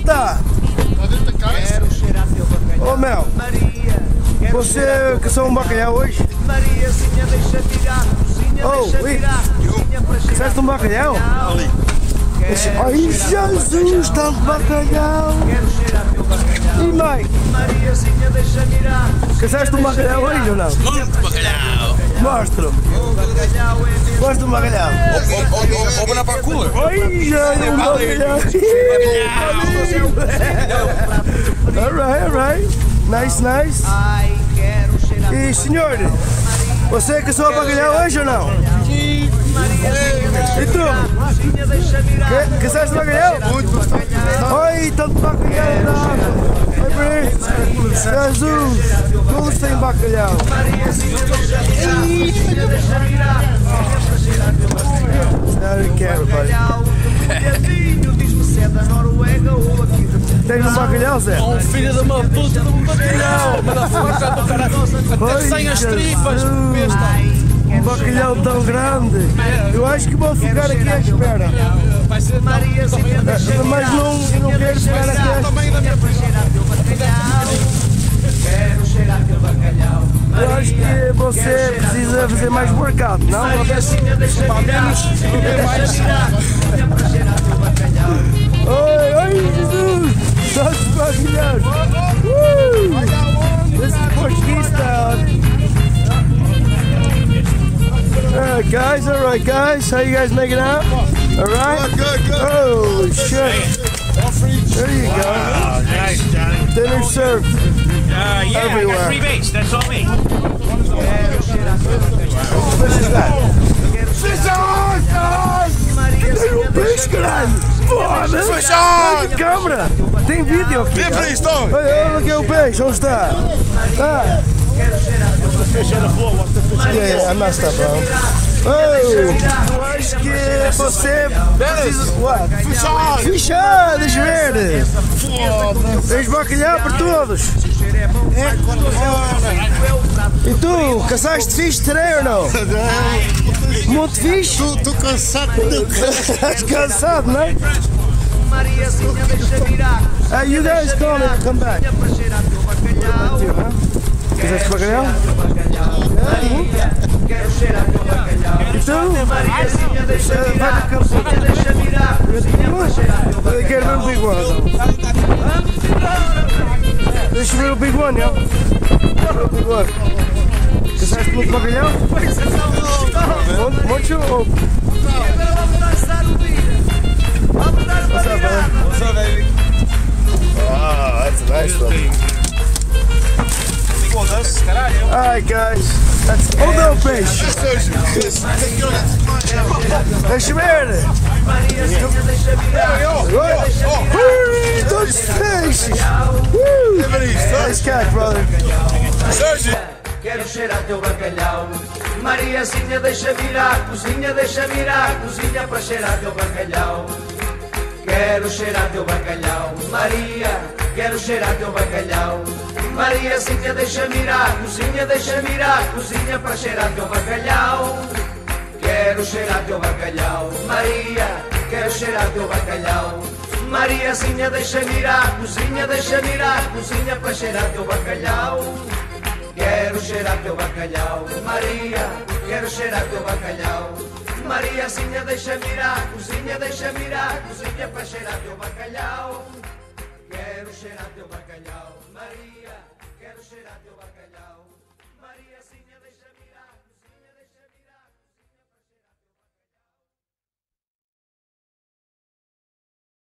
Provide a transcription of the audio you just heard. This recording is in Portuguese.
tá? Tá dentro da caixa? Ô Mel, você caçou um bacalhau hoje? Mariazinha deixa virar, cozinha Oh, deixa wait. virar, cozinha cheirar um bacalhau? Ali. Ai Jesus, tanto bacalhau! Quero cheirar teu bacalhau. E mãe, Mariazinha deixa caçaste um bacalhau hoje ou não? Muito bacalhau. Mostra-me, o bacalhau um bacalhau. Open up our cooler. Ai, já um bacalhau! Alright, alright. Nice, nice. Ai, quero cheirar E senhor, você caçou bacalhau hoje ou não? E tu? cozinha deixa virar. Que- Caçaste bacalhau? Oi, tanto bacalhau todos têm bacalhau. Bacalhau, molhadinho, diz-me se é da Noruega ou aqui de Tens um bacalhau, Zé? Um filho de uma puta de um bacalhau. Motherfucker do caralho. Até sem as tripas. besta. Um bacalhau tão grande. Eu acho que vou ficar aqui à espera. Mas não, não quero ficar aqui à espera. Eu acho que você precisa fazer mais workout, não? Mariazinha deixa virar, deixa virar. Cozinha para cheirar teu bacalhau. Oi, oi, Jesus! Tantos bacalhaus! Uh! This is Portuguese style. Alright, guys, alright, guys. How you guys making out? Alright? Good, good. Oh, shit. There you go. Nice, Johnny. Dinner served. Uh, yeah, I Everywhere. got three baits. That's all me. What is that? Tem um peixe, caralho! Foda! Fish on! Tem câmera! Tem vídeo aqui! Cara. please, don't. Olha, olha aqui o peixe, onde está? Ah! Yeah, I messed up, bro. Oh, eu acho que você precisa... What? Fish on! Ficha, ah, deixa eu todos. E tu, caçaste fixe today ou não? Muito fixe? Tô cansado do Estás cansado, não é? Mariazinha deixa virar. Ah, you guys come, come back. Teu bacalhau. Quero cheirar teu bacalhau. E tu? Mariazinha deixa Eh, virar. deixa virar. Cozinha para cheirar teu Eu quero ver o Big One. Deixa eu ver o Big One, já. O Big One. Caçaste muito bacalhau? Muito, muito ou... Agora vamos dançar o dia. Vamos dar uma virada. Ah, that's a nice one. Alright, guys. That's... Oh, não, peixe. Deixa eu ver. Mariazinha deixa virar. Ui, todos os peixes. Nice catch, brother. Quero cheirar teu bacalhau. Mariazinha deixa virar, cozinha deixa virar, cozinha para cheirar teu bacalhau. Quero cheirar teu bacalhau, Maria, quero cheirar teu bacalhau. Mariazinha deixa virar, cozinha deixa virar, cozinha para cheirar teu bacalhau. Quero cheirar teu bacalhau, Maria, quero cheirar teu bacalhau. Mariazinha deixa virar, cozinha deixa virar, cozinha para cheirar teu bacalhau. Quero cheirar teu bacalhau, Maria, quero cheirar teu bacalhau. Mariazinha deixa virar, cozinha deixa virar, cozinha para cheirar teu bacalhau. Quero cheirar teu bacalhau, Maria, quero cheirar teu bacalhau.